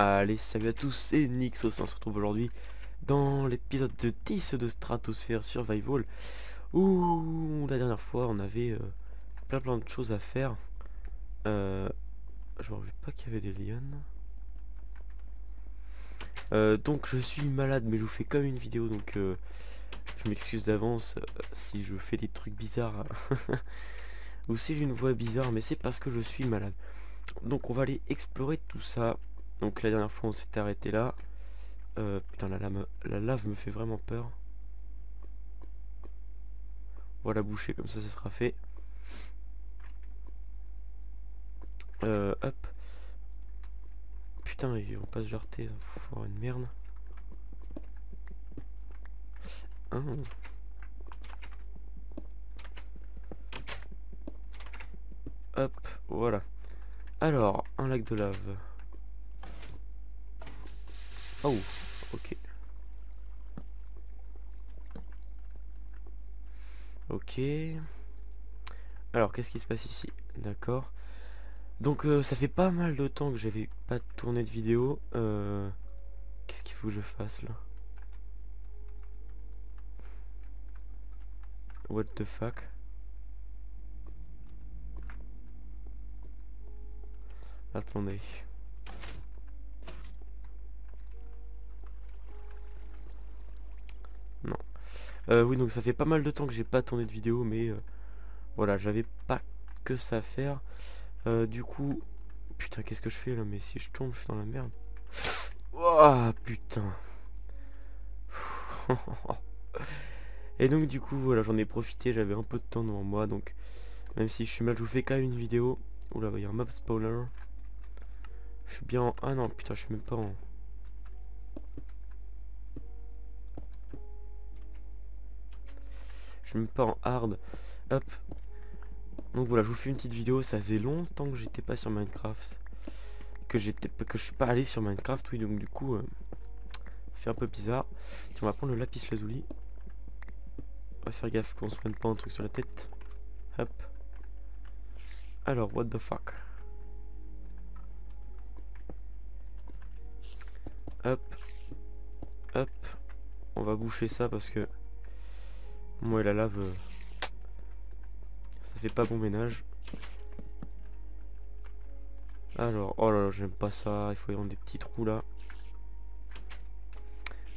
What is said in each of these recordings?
Allez, salut à tous, c'est Nixos, on se retrouve aujourd'hui dans l'épisode de 10 de Stratosphere Survival où la dernière fois on avait euh, plein plein de choses à faire. Euh, je me rappelle pas qu'il y avait des lions. Euh, donc je suis malade mais je vous fais comme une vidéo donc euh, je m'excuse d'avance si je fais des trucs bizarres ou si j'ai une voix bizarre mais c'est parce que je suis malade. Donc on va aller explorer tout ça. Donc la dernière fois on s'était arrêté là. Euh, putain la lave, la lave me fait vraiment peur. On va la boucher comme ça ça sera fait. Euh, hop. Putain ils vont pas se jarter, faut avoir une merde. Ah. Hop, voilà. Alors, un lac de lave. Oh, ok. Ok. Alors, qu'est-ce qui se passe ici? D'accord. Donc, euh, ça fait pas mal de temps que j'avais pas tourné de vidéo. Euh, qu'est-ce qu'il faut que je fasse là? What the fuck? Attendez. Euh, oui, donc ça fait pas mal de temps que j'ai pas tourné de vidéo, mais euh, voilà, j'avais pas que ça à faire. Euh, du coup, putain, qu'est-ce que je fais là Mais si je tombe, je suis dans la merde. Oh putain. Et donc du coup, voilà, j'en ai profité, j'avais un peu de temps devant moi, donc même si je suis mal, je vous fais quand même une vidéo. Oula, il y a un mob spawner. Je suis bien en... Ah non, putain, je suis même pas en... Je suis même pas en hard. Hop. Donc voilà, je vous fais une petite vidéo. Ça faisait longtemps que j'étais pas sur Minecraft. Que j'étais que je suis pas allé sur Minecraft, oui, donc du coup... Euh, un peu bizarre. On va prendre le lapis lazuli. On va faire gaffe qu'on se prenne pas un truc sur la tête. Hop. Alors, what the fuck? Hop. Hop. On va boucher ça parce que... Moi et la lave... euh, Ça fait pas bon ménage. Alors, oh là là, j'aime pas ça. Il faut y avoir des petits trous là.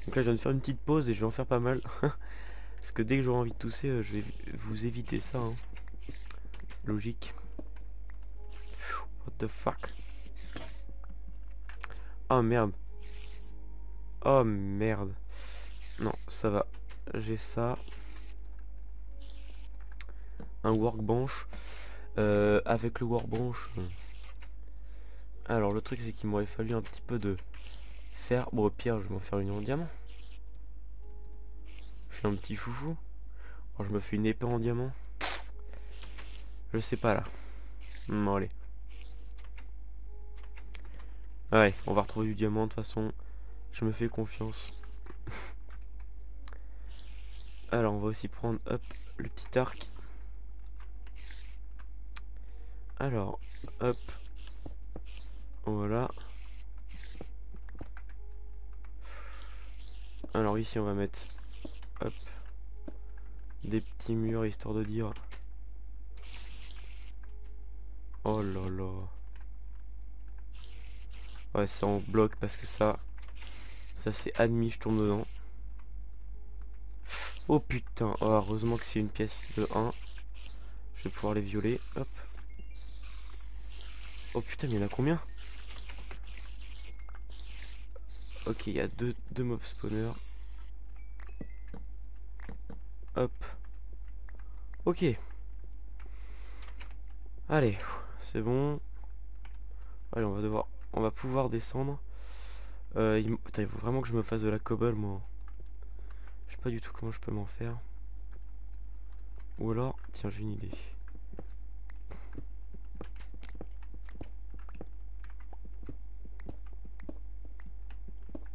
Donc là, je viens de faire une petite pause et je vais en faire pas mal. parce que dès que j'aurai envie de tousser, euh, je vais vous éviter ça. hein. Logique. What the fuck Oh merde. Oh merde. Non, ça va. J'ai ça. Un workbench. Euh, avec le workbench. euh, Alors le truc c'est qu'il m'aurait fallu un petit peu de fer. Bon au pire je vais m'en faire une en diamant. Je suis un petit foufou. Je me fais une épée en diamant. Je sais pas là. Bon allez. Ouais, on va retrouver du diamant de toute façon. Je me fais confiance. Alors on va aussi prendre hop le petit arc. Alors hop. Voilà. Alors ici on va mettre hop des petits murs histoire de dire. Oh là là. Ouais ça en bloque parce que ça ça c'est admis je tombe dedans. Oh putain, oh, heureusement que c'est une pièce de 1. Je vais pouvoir les violer. Hop. Oh putain, il y en a combien Ok, il y a deux, deux mob spawners. Hop. Ok. Allez, c'est bon. Allez, on va devoir, on va pouvoir descendre. Euh, putain, il faut vraiment que je me fasse de la cobble, moi. Je sais pas du tout comment je peux m'en faire. Ou alors, tiens, j'ai une idée.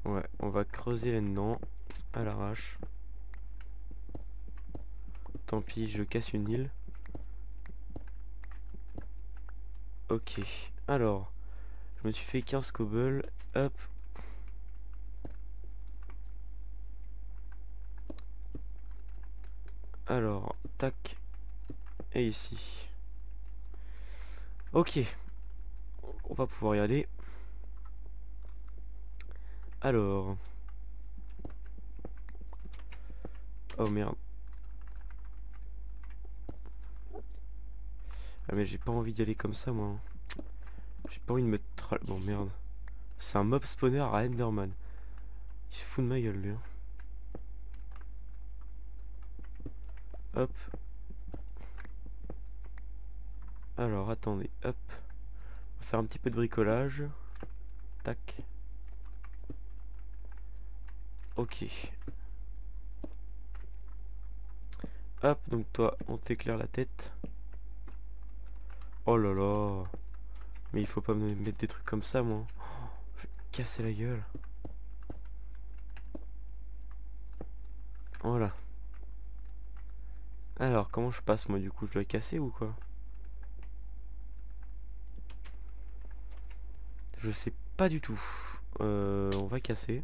Ouais, on va creuser là-dedans, à l'arrache. Tant pis, je casse une île. Ok, alors, je me suis fait 15 cobble. Hop. Alors, tac. Et ici. Ok. On va pouvoir y aller. Alors. Oh merde. Ah mais j'ai pas envie d'y aller comme ça moi. J'ai pas envie de me tra... Bon merde. C'est un mob spawner à Enderman. Il se fout de ma gueule lui. hein. Hop. Alors attendez, hop. On va faire un petit peu de bricolage. Tac. Ok. Hop, donc toi, on t'éclaire la tête. Oh là là. Mais il faut pas me mettre des trucs comme ça, moi. Oh, je vais casser la gueule. Voilà. Alors, comment je passe, moi, du coup? Je dois casser ou quoi? Je sais pas du tout. Euh, on va casser.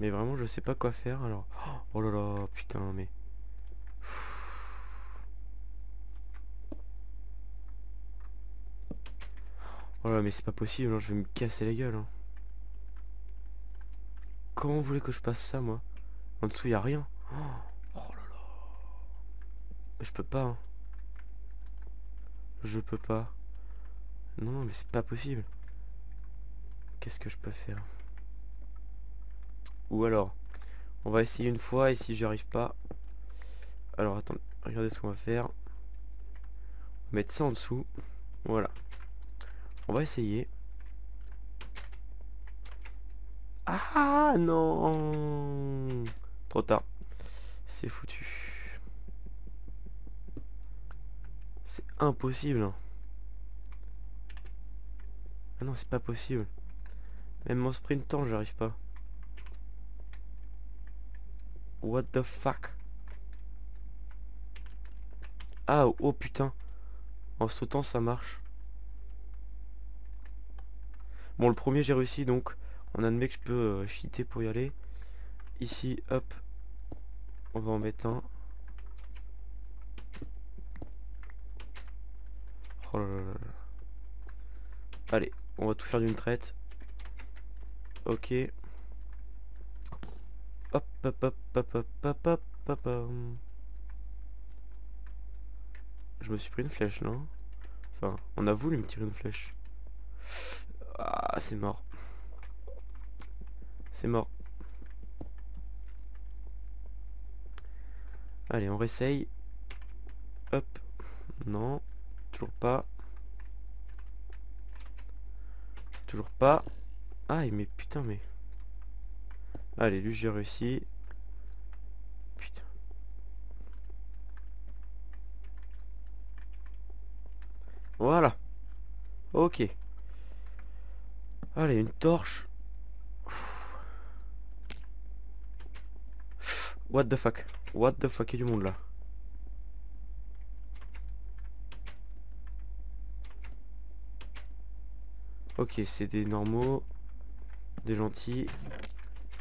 Mais vraiment, je sais pas quoi faire, alors... Oh là là, putain, mais... Oh là, mais c'est pas possible, hein, je vais me casser la gueule. hein. Comment voulez que je passe ça, moi? En dessous, y a rien. Oh là là. Je peux pas. hein. Je peux pas. Non, non, mais c'est pas possible. Qu'est-ce que je peux faire? Ou alors, on va essayer une fois et si j'y arrive pas... Alors, attendez, regardez ce qu'on va faire. On va mettre ça en dessous. Voilà. On va essayer. Ah non Trop tard. C'est foutu. C'est impossible. hein. Ah non, c'est pas possible. Même en sprintant, j'arrive pas. What the fuck? Ah, oh putain. En sautant, ça marche. Bon, le premier, j'ai réussi, donc on admet que je peux euh, cheater pour y aller. Ici, hop. On va en mettre un. Oh. Allez, on va tout faire d'une traite. Ok. Hop, hop, hop, hop, hop, hop, hop, hop, hop. Je me suis pris une flèche, non? Enfin, on a voulu me tirer une flèche. Ah, c'est mort. C'est mort. Allez, on réessaye. Hop. Non. Toujours pas. Toujours pas. Ah, mais putain, mais... Allez, lui, j'ai réussi. Putain. Voilà. Ok. Allez, une torche. What the fuck What the fuck, il y a du monde là. Ok, c'est des normaux. Des gentils.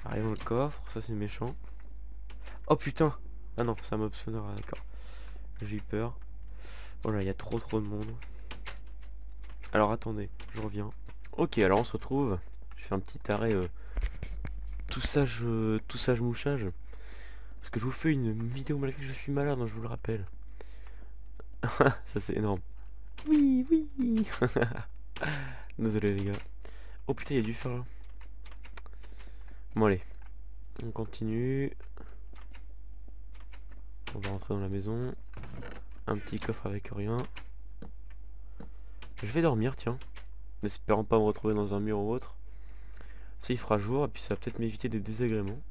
Rien dans le coffre, ça c'est méchant. Oh putain Ah non, ça m'a ah, d'accord. J'ai eu peur. Oh là, il y a trop trop de monde. Alors attendez, je reviens. Ok, alors on se retrouve. Je fais un petit arrêt euh, tout sage, euh, tout sage mouchage. Parce que je vous fais une vidéo malgré que je suis malade, hein, je vous le rappelle. Ça c'est énorme. Oui, oui. Désolé les gars. Oh putain, il y a du fer là. Bon allez, on continue. On va rentrer dans la maison. Un petit coffre avec rien. Je vais dormir, tiens. N'espérant pas me retrouver dans un mur ou autre. Ça il fera jour et puis ça va peut-être m'éviter des désagréments.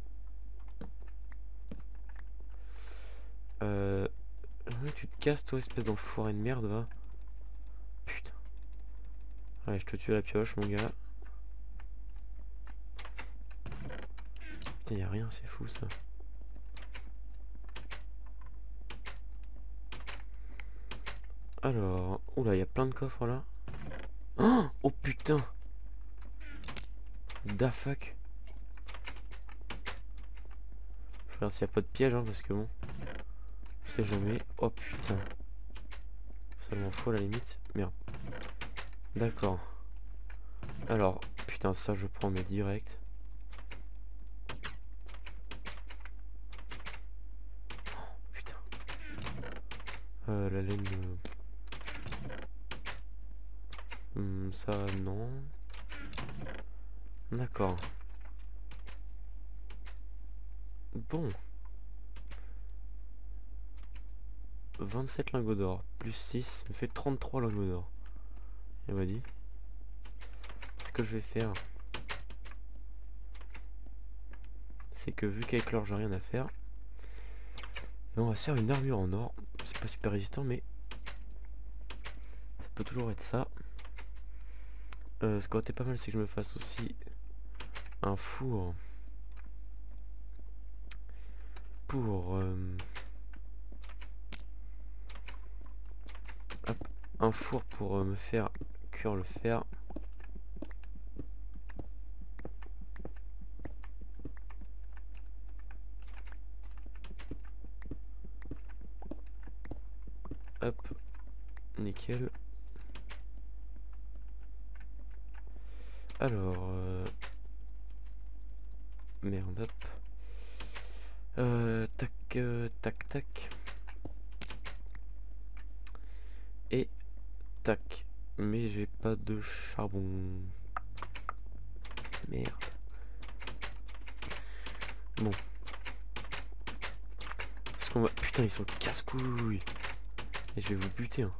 Euh... Tu te casses toi espèce d'enfoiré de merde va. Putain. Allez je te tue à la pioche mon gars. Putain y'a rien c'est fou ça. Alors, oula, il y a plein de coffres là. Oh, oh putain Da fuck Je regarde s'il n'y a pas de piège hein, parce que bon. On sait jamais. Oh putain. Ça m'en fout à la limite. Merde. D'accord. Alors, putain, ça je prends mes directs. Euh, la laine... Euh, Hmm, ça, non. D'accord. Bon. 27 lingots d'or, plus 6, ça me fait 33 lingots d'or. Il m'a dit. Ce que je vais faire, c'est que vu qu'avec l'or j'ai rien à faire, on va faire une armure en or. Super résistant, mais ça peut toujours être ça. Euh, ce qui aurait été pas mal, c'est que je me fasse aussi un four pour euh, un four pour euh, me faire cuire le fer. Hop, Alors... Euh... Merde, hop. Euh, tac, euh, tac, tac. Et tac. Mais j'ai pas de charbon. Merde. Bon. ce qu'on va... Putain, ils sont casse-couilles. Et je vais vous buter, hein.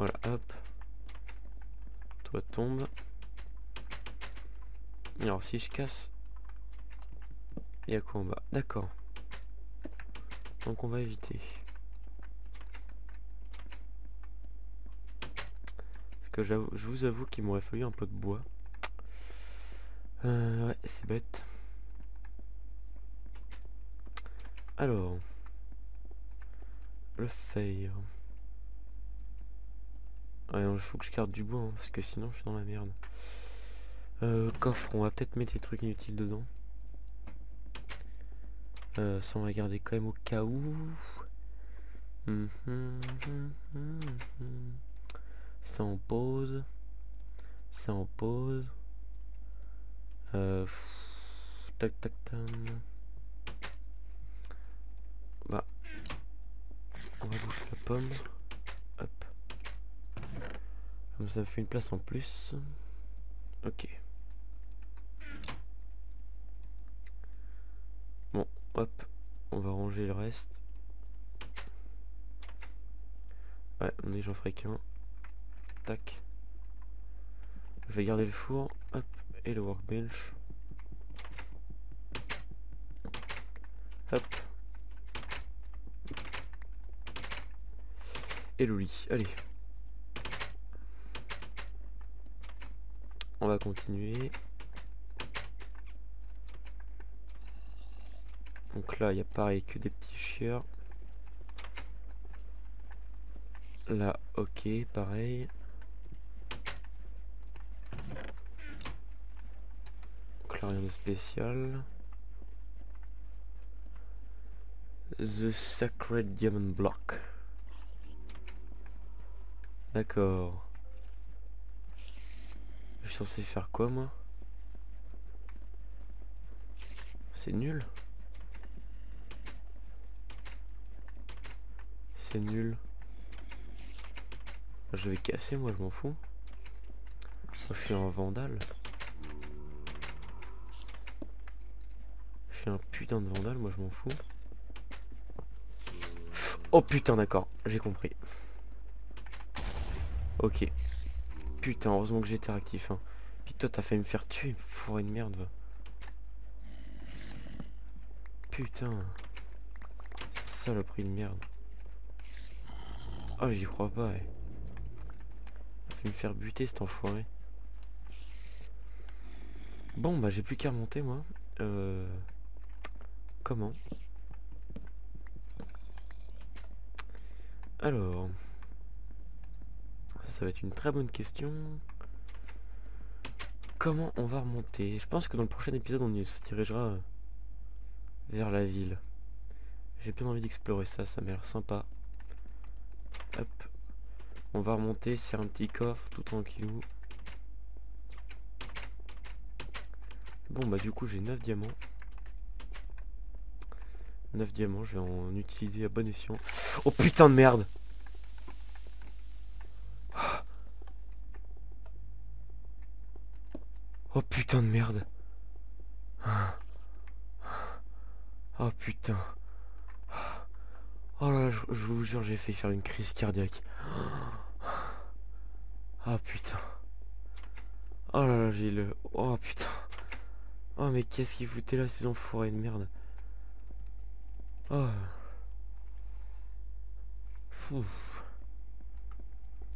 Voilà, hop. Toi tombe. Alors si je casse, il y a quoi en bas? D'accord. Donc on va éviter. Parce que je vous avoue qu'il m'aurait fallu un peu de bois. Euh, ouais, c'est bête. Alors. Le fer. Ouais, il faut que je garde du bois, hein, parce que sinon je suis dans la merde. Euh, coffre, on va peut-être mettre des trucs inutiles dedans. Euh, ça on va garder quand même au cas où. Hum, hum, hum, ça en pause. Ça en pause. Euh, tac tac tac. Bah. On va bouffer la pomme. Comme ça fait une place en plus. Ok. Bon, hop. On va ranger le reste. Ouais, on est j'en ferai qu'un. Tac. Je vais garder le four. Hop. Et le workbench. Hop. Et le lit. Allez. On va continuer. Donc là, il y a pareil que des petits chieurs. Là, ok, pareil. Donc là, rien de spécial. The Sacred Diamond Block. D'accord. Suis censé faire quoi moi? C'est nul. C'est nul. Je vais casser moi je m'en fous. je suis un vandale. Je suis un putain de vandale, moi je m'en fous. Oh putain d'accord, j'ai compris. Ok. Putain, heureusement que j'étais réactif. Hein. Puis toi, t'as fait me faire tuer, fourré de merde. Va. Putain. Saloperie de merde. Oh, j'y crois pas. Ouais. Fait me faire buter cet enfoiré. Bon, bah j'ai plus qu'à remonter, moi. Euh... Comment? Alors... Ça, va être une très bonne question. Comment on va remonter? Je pense que dans le prochain épisode, on se dirigera euh, vers la ville. J'ai bien envie d'explorer ça, ça m'a l'air sympa. Hop. On va remonter, c'est un petit coffre, tout tranquillou. Bon bah du coup j'ai 9 diamants. 9 diamants, je vais en utiliser à bon escient. Oh putain de merde Oh putain de merde Oh putain Oh là là, je, vous jure, j'ai fait faire une crise cardiaque. Oh putain. Oh là là, j'ai le... Oh putain. Oh mais qu'est-ce qu'ils foutaient là, ces enfoirés de merde. Oh.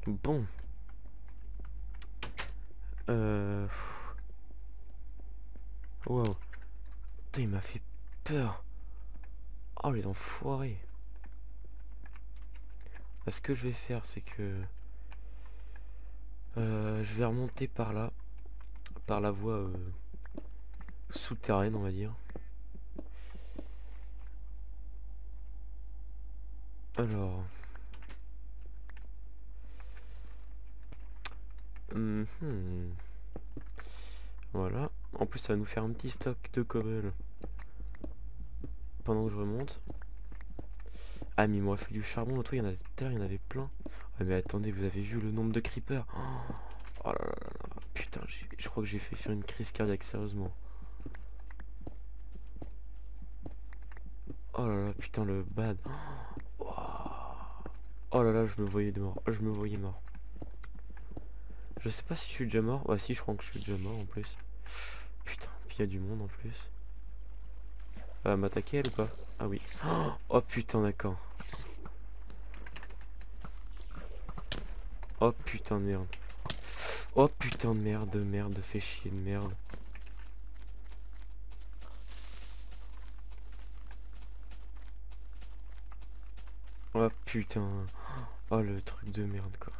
Bon. Euh... Wow. Putain, il m'a fait peur. Oh les enfoirés. Ce que je vais faire, c'est que... Euh, je vais remonter par là. Par la voie euh, souterraine, on va dire. Alors... Mhm. Voilà. En plus, ça va nous faire un petit stock de cobble. Pendant que je remonte. Ah mais il m'aurait fallu du charbon, l'autre il y en a il y en avait plein. Ah mais attendez, vous avez vu le nombre de creepers? Oh, là là putain, je crois que j'ai fait faire une crise cardiaque, sérieusement. Oh là là, putain le bad. Oh là là, je me voyais mort. Je me voyais mort. Je sais pas si je suis déjà mort. Ouais si, je crois que je suis déjà mort en plus. Putain, puis il y a du monde en plus. Elle va m'attaquer elle ou pas? Ah oui. Oh putain d'accord. Oh putain de merde. Oh putain de merde, de merde, fait chier de merde. Oh putain. Oh le truc de merde quoi.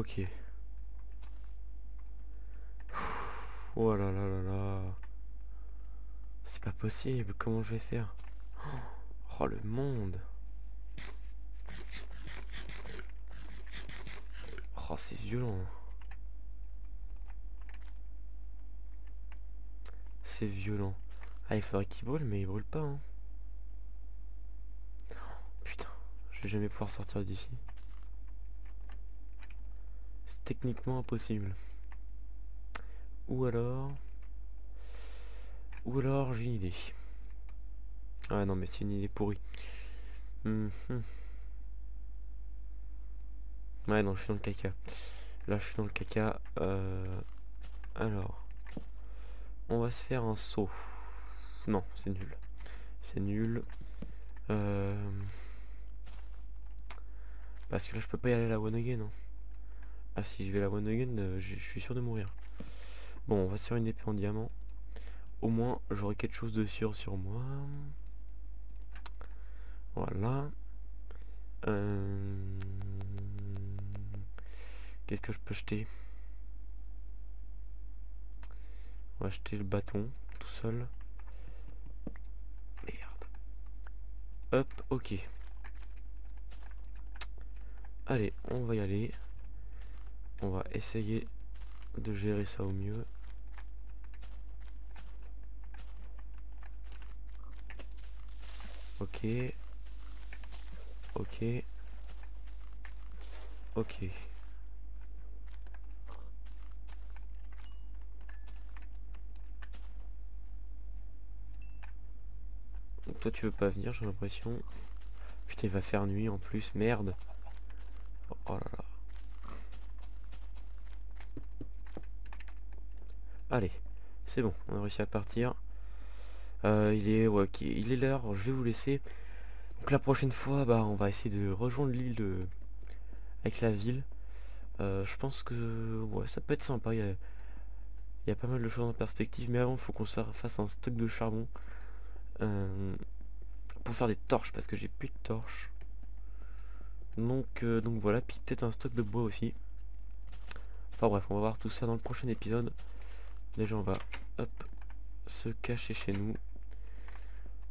Ok. Oh là là là là. C'est pas possible, comment je vais faire? Oh le monde Oh c'est violent C'est violent Ah il faudrait qu'il brûle mais il brûle pas hein. Putain Je vais jamais pouvoir sortir d'ici Techniquement impossible ou alors... Ou alors j'ai une idée. Ah non mais c'est une idée pourrie. Mhm. Ouais non je suis dans le caca. Là je suis dans le caca. Euh, alors. On va se faire un saut. Non c'est nul. C'est nul. Euh, parce que là je peux pas y aller à la one again. Hein. Ah si je vais la one again, euh, je suis sûr de mourir. Bon, on va se faire une épée en diamant. Au moins, j'aurai quelque chose de sûr sur moi. Voilà. Euh, qu'est-ce que je peux jeter? On va acheter le bâton tout seul. Merde. Hop, ok. Allez, on va y aller. On va essayer de gérer ça au mieux. Ok. Ok. Ok. toi tu veux pas venir j'ai l'impression. Putain il va faire nuit en plus, merde. Oh là là. Allez, c'est bon, on a réussi à partir. Euh, il est il est l'heure, je vais vous laisser. Donc la prochaine fois, bah on va essayer de rejoindre l'île avec la ville. Euh, je pense que ouais, ça peut être sympa. Il y a pas mal de choses en perspective, mais avant, il faut qu'on se fasse un stock de charbon. Euh, pour faire des torches, parce que j'ai plus de torches. Donc, donc voilà, puis peut-être un stock de bois aussi. Enfin bref, on va voir tout ça dans le prochain épisode. Déjà, on va, hop, se cacher chez nous.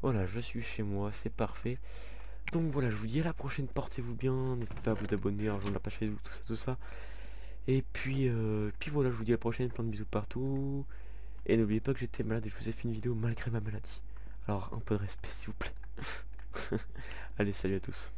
Voilà, je suis chez moi, c'est parfait. Donc voilà, je vous dis à la prochaine, portez-vous bien, n'hésitez pas à vous abonner, à rejoindre la page Facebook, tout ça, tout ça. Et puis, euh, puis voilà, je vous dis à la prochaine, plein de bisous partout. Et n'oubliez pas que j'étais malade et je vous ai fait une vidéo malgré ma maladie. Alors un peu de respect s'il vous plaît. Allez, salut à tous.